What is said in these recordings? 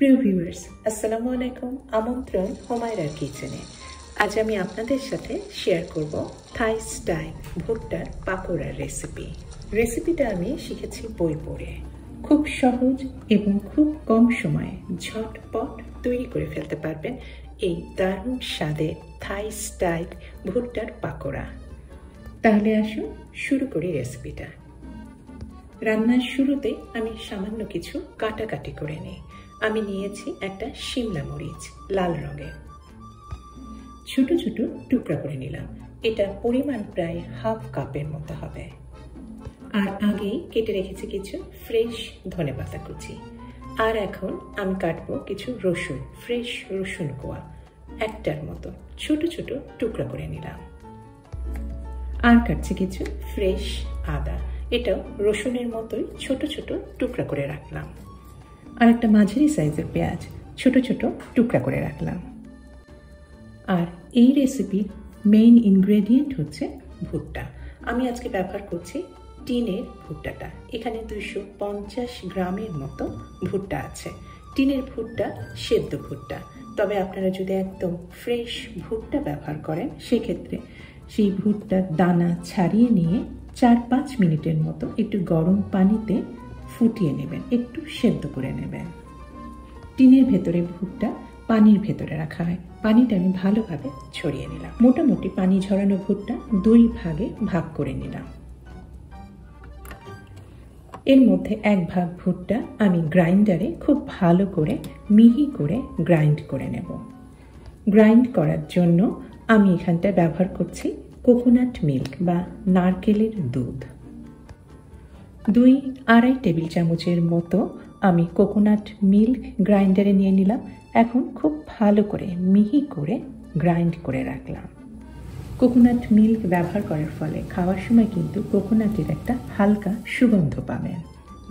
প্রিয় ভিউয়ার্স, আসসালামু আলাইকুম। আমন্ত্রণ হোমায়রার কিচেনে। আজ আমি আপনাদের সাথে শেয়ার করব থাই স্টাইল ভুট্টার পাকোড়ার রেসিপি। রেসিপিটা আমি শিখেছি বই পড়ে। খুব সহজ এবং খুব কম সময়ে ঝটপট তৈরি করে ফেলতে পারবেন এই দারুণ স্বাদে থাই স্টাইল ভুট্টার পাকোড়া। তাহলে আসুন শুরু করি রেসিপিটা। রান্নার শুরুতে আমি সামান্য কিছু কাটাকাটি করে নিই। আমি নিয়েছি একটা শিমলা মরিচ, লাল রঙের ছোট ছোট টুকরা করে নিলাম। এটা পরিমাণ প্রায় হাফ কাপের মতো হবে। আর আগেই কেটে রেখেছি কিছু ফ্রেশ ধনে পাতা কুচি। আর এখন আমি কাটবো কিছু রসুন, ফ্রেশ রসুন কোয়া। একটার মতো ছোট ছোট টুকরা করে নিলাম। আর কাটছি কিছু ফ্রেশ আদা। এটাও রসুনের মতোই ছোট ছোট টুকরা করে রাখলাম। আর একটা মাঝারি সাইজের পেঁয়াজ ছোট ছোট টুকরা করে রাখলাম। আর এই রেসিপির মেইন ইনগ্রেডিয়েন্ট হচ্ছে ভুট্টা। আমি আজকে ব্যবহার করছি টিনের ভুট্টাটা। এখানে দুইশো পঞ্চাশ গ্রামের মতো ভুট্টা আছে। টিনের ভুট্টা সেদ্ধ ভুট্টা। তবে আপনারা যদি একদম ফ্রেশ ভুট্টা ব্যবহার করেন, সেক্ষেত্রে সেই ভুট্টার দানা ছাড়িয়ে নিয়ে চার পাঁচ মিনিটের মতো একটু গরম পানিতে ফুটিয়ে নেবেন, একটু সেদ্ধ করে নেবেন। টিনের ভেতরে ভুট্টা পানির ভেতরে রাখা হয়। পানিটা আমি ভালোভাবে ছড়িয়ে নিলাম। মোটামুটি পানি ঝরানো ভুট্টা দুই ভাগে ভাগ করে নিলাম। এর মধ্যে এক ভাগ ভুট্টা আমি গ্রাইন্ডারে খুব ভালো করে মিহি করে গ্রাইন্ড করে নেব। গ্রাইন্ড করার জন্য আমি এখানটায় ব্যবহার করছি কোকোনাট মিল্ক বা নারকেলের দুধ। দুই আড়াই টেবিল চামচের মতো আমি কোকোনাট মিল্ক গ্রাইন্ডারে নিয়ে নিলাম। এখন খুব ভালো করে মিহি করে গ্রাইন্ড করে রাখলাম। কোকোনাট মিল্ক ব্যবহার করার ফলে খাওয়ার সময় কিন্তু কোকোনাটের একটা হালকা সুগন্ধ পাবেন।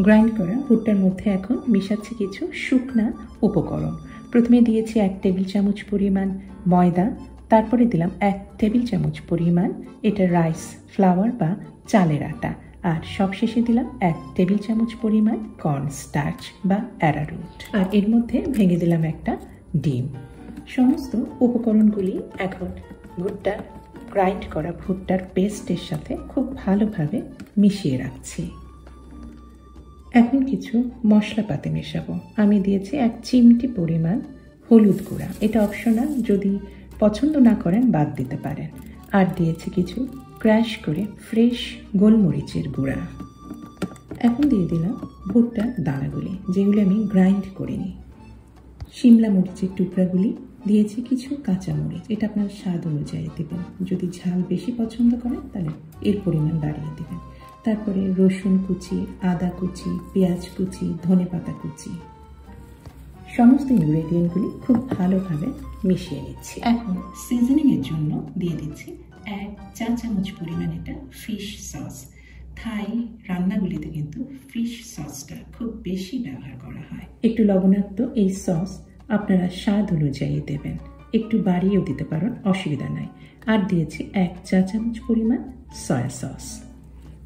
গ্রাইন্ড করা ভুট্টার মধ্যে এখন মিশাচ্ছি কিছু শুকনা উপকরণ। প্রথমে দিয়েছি এক টেবিল চামচ পরিমাণ ময়দা, তারপরে দিলাম এক টেবিল চামচ পরিমাণ এটা রাইস ফ্লাওয়ার বা চালের আটা। আর সবশেষে দিলাম এক টেবিল চামচ পরিমাণ কর্ন স্টার্চ বা অ্যারারুট আর এর মধ্যে ভেঙে দিলাম একটা ডিম। সমস্ত উপকরণগুলি এখন ভুট্টার গ্রাইন্ড করা ভুট্টার পেস্টের সাথে খুব ভালোভাবে মিশিয়ে রাখছি। এখন কিছু মশলাপাতি মেশাবো। আমি দিয়েছি এক চিমটি পরিমাণ হলুদ গুঁড়া। এটা অপশনাল যদি পছন্দ না করেন বাদ দিতে পারেন। আর দিয়েছি কিছু ক্র্যাশ করে ফ্রেশ গোলমরিচের গুঁড়া। এখন দিয়ে দিলাম ভুট্টার দানাগুলি, যেগুলি আমি গ্রাইন্ড করিনি। শিমলা মরিচের টুকরাগুলি, দিয়েছি কিছু কাঁচা মরিচ। এটা আপনার স্বাদ অনুযায়ী দেবেন। যদি ঝাল বেশি পছন্দ করেন, তাহলে এর পরিমাণ বাড়িয়ে দেবেন। তারপরে রসুন কুচি, আদা কুচি, পেঁয়াজ কুচি, ধনে পাতা কুচি। সমস্ত ইনগ্রেডিয়েন্টগুলি খুব ভালোভাবে মিশিয়ে নিচ্ছি। এখন সিজনিংয়ের জন্য দিয়ে দিচ্ছি এক চা চামচ পরিমাণ এটা ফিশ সস থাই রান্নাগুলিতে কিন্তু ফিশ সসটা খুব বেশি ব্যবহার করা হয়। একটু লবণাক্ত এই সস আপনারা স্বাদ অনুযায়ী দেবেন। একটু বাড়িয়েও দিতে পারেন, অসুবিধা নাই। আর দিয়েছি এক চা চামচ পরিমাণ সয়া সস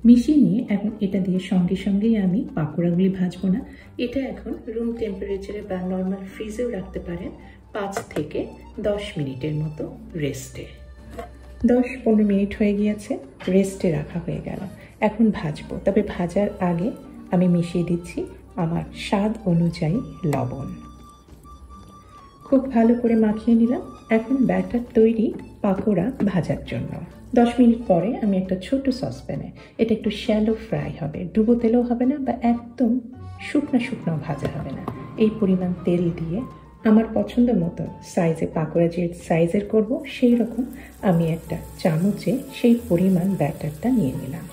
মিশিয়ে নিয়ে এখন এটা দিয়ে সঙ্গে সঙ্গেই আমি পাকোড়াগুলি ভাজবো না। এটা এখন রুম টেম্পারেচারে বা নর্মাল ফ্রিজেও রাখতে পারেন পাঁচ থেকে দশ মিনিটের মতো রেস্টে দশ পনেরো মিনিট হয়ে গিয়েছে, রেস্টে রাখা হয়ে গেল। এখন ভাজবো। তবে ভাজার আগে আমি মিশিয়ে দিচ্ছি আমার স্বাদ অনুযায়ী লবণ। খুব ভালো করে মাখিয়ে নিলাম। এখন ব্যাটার তৈরি পাকোড়া ভাজার জন্য। দশ মিনিট পরে আমি একটা ছোট সসপ্যানে, এটা একটু শ্যালো ফ্রাই হবে, ডুবো তেলও হবে না বা একদম শুকনো শুকনো ভাজা হবে না। এই পরিমাণ তেল দিয়ে আমার পছন্দ মতো সাইজে পাকোড়া যে সাইজের করব, সেই রকম আমি একটা চামচে সেই পরিমাণ ব্যাটারটা নিয়ে নিলাম।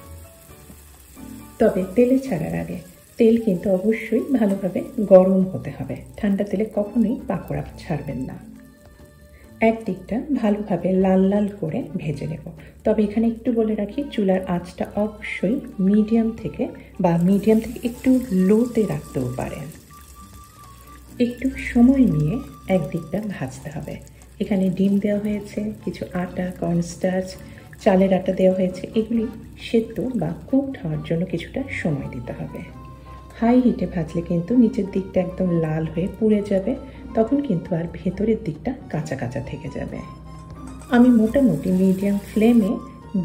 তবে তেলে ছাড়ার আগে তেল কিন্তু অবশ্যই ভালোভাবে গরম হতে হবে। ঠান্ডা তেলে কখনোই পাকোড়া ছাড়বেন না। একদিকটা ভালোভাবে লাল লাল করে ভেজে নেব। তবে এখানে একটু বলে রাখি, চুলার আঁচটা অবশ্যই মিডিয়াম থেকে বা মিডিয়াম থেকে একটু লোতে রাখতেও পারেন। একটু সময় নিয়ে একদিকটা ভাজতে হবে। এখানে ডিম দেওয়া হয়েছে, কিছু আটা কর্নস্টার্চ চালের আটা দেওয়া হয়েছে। এগুলি সেদ্ধ বা কুকড হওয়ার জন্য কিছুটা সময় দিতে হবে। হাই হিটে ভাজলে কিন্তু নিচের দিকটা একদম লাল হয়ে পুড়ে যাবে, তখন কিন্তু আর ভেতরের দিকটা কাঁচা কাঁচা থেকে যাবে। আমি মোটামুটি মিডিয়াম ফ্লেমে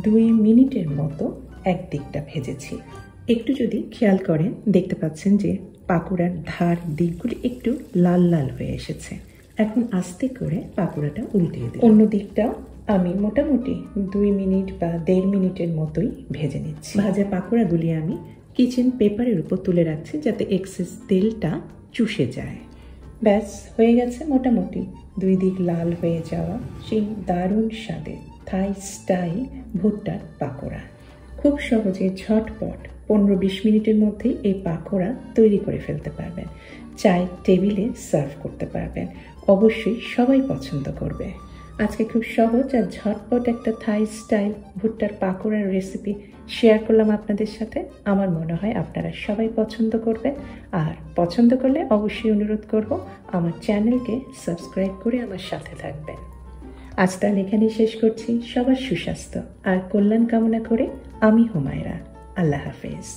দুই মিনিটের মতো এক দিকটা ভেজেছি। একটু যদি খেয়াল করেন, দেখতে পাচ্ছেন যে পাকোড়ার ধার দিকগুলি একটু লাল লাল হয়ে এসেছে। এখন আস্তে করে পাকোড়াটা উল্টিয়ে দিই। অন্য দিকটাও আমি মোটামুটি দুই মিনিট বা দেড় মিনিটের মতোই ভেজে নিচ্ছি। ভাজা পাকোড়াগুলি আমি কিচেন পেপারের উপর তুলে রাখছি যাতে এক্সেস তেলটা চুষে যায়। ব্যাস, হয়ে গেছে মোটামুটি। দুই দিক লাল হয়ে যাওয়া সেই দারুণ স্বাদের থাই স্টাইল ভুট্টার পাকোড়া। খুব সহজে ঝটপট পনেরো বিশ মিনিটের মধ্যেই এই পাকোড়া তৈরি করে ফেলতে পারবেন। চায় টেবিলে সার্ভ করতে পারবেন। অবশ্যই সবাই পছন্দ করবে। আজকে খুব সহজ আর ঝটপট একটা থাই স্টাইল ভুট্টার পাকোড়ার রেসিপি শেয়ার করলাম আপনাদের সাথে। আমার মনে হয় আপনারা সবাই পছন্দ করবে আর পছন্দ করলে অবশ্যই অনুরোধ করব, আমার চ্যানেলকে সাবস্ক্রাইব করে আমার সাথে থাকবেন। আজ তাহলে এখানেই শেষ করছি। সবার সুস্বাস্থ্য আর কল্যাণ কামনা করে আমি হুমায়রা। আল্লাহ হাফেজ